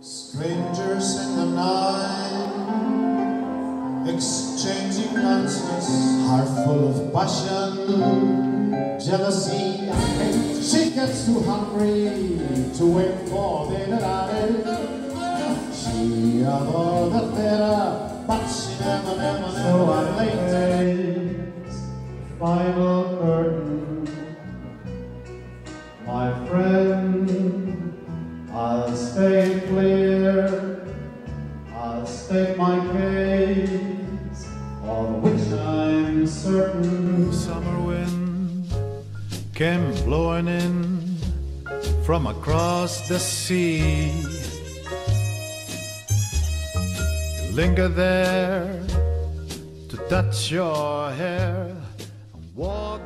Strangers in the night, exchanging glances, heart full of passion, jealousy, and hate. She gets too hungry to wait for the night. She adore the theater, but she never, never, never So I late. final curtain, my friend. I'll stay clear. I'll state my case, of which I'm certain. Summer wind came blowing in from across the sea. Linger there to touch your hair and walk